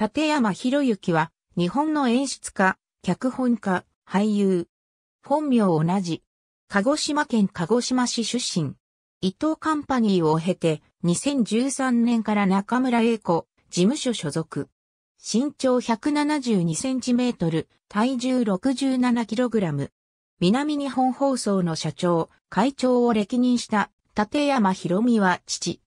立山博之は、日本の演出家、脚本家、俳優。本名同じ。鹿児島県鹿児島市出身。伊藤カンパニーを経て、2013年から中村英子、事務所所属。身長172センチメートル、体重67キログラム。南日本放送の社長、会長を歴任した立山博美は父。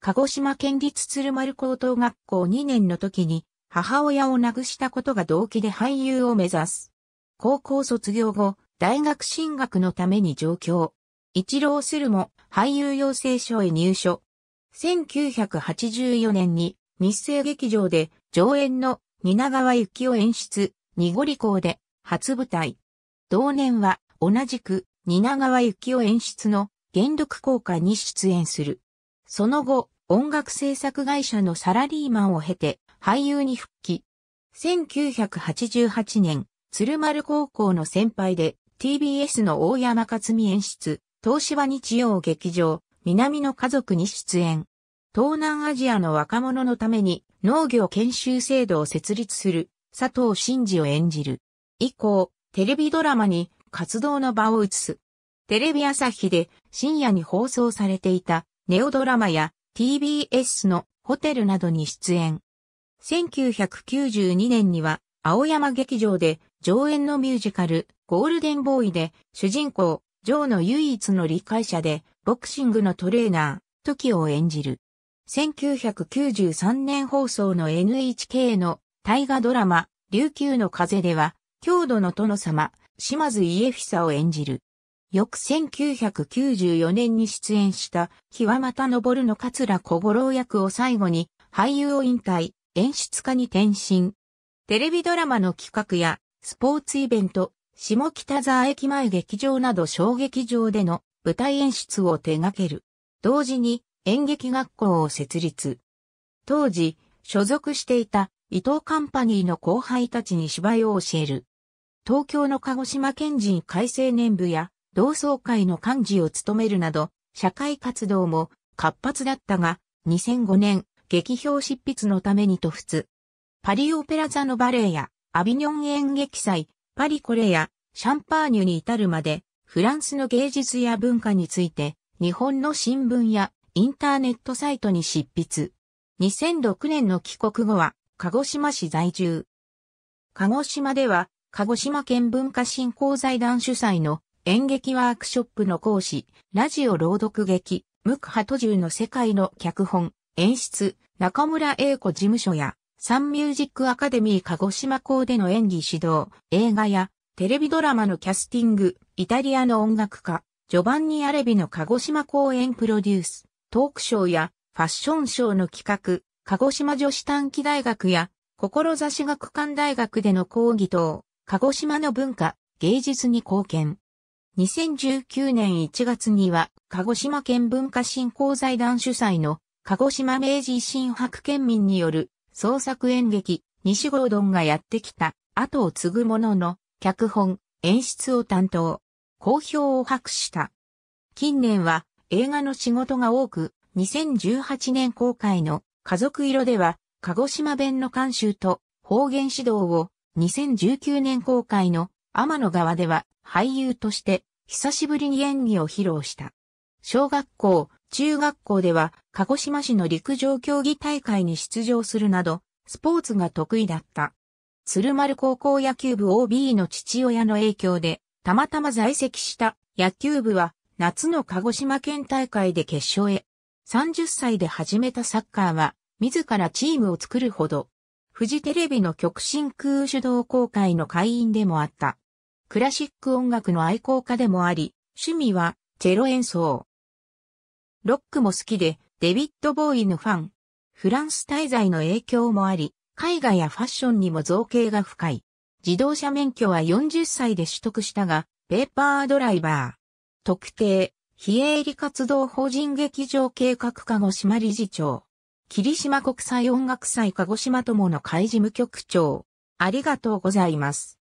鹿児島県立鶴丸高等学校2年の時に母親を亡くしたことが動機で俳優を目指す。高校卒業後、大学進学のために上京。一浪するも俳優養成所へ入所。1984年に日生劇場で上演の蜷川幸雄演出、濁り校で初舞台。同年は同じく蜷川幸雄演出の原力効果に出演する。その後、音楽制作会社のサラリーマンを経て俳優に復帰。1988年、鶴丸高校の先輩で TBS の大山克美演出、東芝日曜劇場、南の家族に出演。東南アジアの若者のために農業研修制度を設立する佐藤真二を演じる。以降、テレビドラマに活動の場を移す。テレビ朝日で深夜に放送されていたネオドラマや TBS のホテルなどに出演。1992年には青山劇場で上演のミュージカルゴールデンボーイで主人公ジョーの唯一の理解者でボクシングのトレーナー、トキを演じる。1993年放送の NHK の大河ドラマ琉球の風では郷土の殿様島津家久を演じる。翌1994年に出演した木和又昇の桂小五郎役を最後に俳優を引退、演出家に転身。テレビドラマの企画やスポーツイベント、下北沢駅前劇場など小劇場での舞台演出を手掛ける。同時に演劇学校を設立。当時、所属していた伊藤カンパニーの後輩たちに芝居を教える。東京の鹿児島県人会青年部や同窓会の幹事を務めるなど、社会活動も活発だったが、2005年、劇評執筆のために突出。パリオペラ座のバレエや、アビニョン演劇祭、パリコレや、シャンパーニュに至るまで、フランスの芸術や文化について、日本の新聞やインターネットサイトに執筆。2006年の帰国後は、鹿児島市在住。鹿児島では、鹿児島県文化振興財団主催の演劇ワークショップの講師、ラジオ朗読劇、ムクハトジュの世界の脚本、演出、中村英子事務所や、サンミュージックアカデミー鹿児島校での演技指導、映画や、テレビドラマのキャスティング、イタリアの音楽家、ジョバンニ・アレビの鹿児島公演プロデュース、トークショーや、ファッションショーの企画、鹿児島女子短期大学や、志学館大学での講義等、鹿児島の文化、芸術に貢献。2019年1月には、鹿児島県文化振興財団主催の、鹿児島明治維新博県民による創作演劇、西郷どんがやってきた、後を継ぐ者の、脚本、演出を担当。好評を博した。近年は映画の仕事が多く、2018年公開の家族色では、鹿児島弁の監修と方言指導を、2019年公開の天の川では俳優として久しぶりに演技を披露した。小学校、中学校では鹿児島市の陸上競技大会に出場するなど、スポーツが得意だった。鶴丸高校野球部 OB の父親の影響で、たまたま在籍した野球部は夏の鹿児島県大会で決勝へ。30歳で始めたサッカーは、自らチームを作るほど、フジテレビの極真空手道公会の会員でもあった。クラシック音楽の愛好家でもあり、趣味はチェロ演奏。ロックも好きで、デビッド・ボーイのファン。フランス滞在の影響もあり、絵画やファッションにも造形が深い。自動車免許は40歳で取得したが、ペーパードライバー。特定、非営利活動法人劇場計画鹿児島理事長。霧島国際音楽祭鹿児島友の会事務局長。ありがとうございます。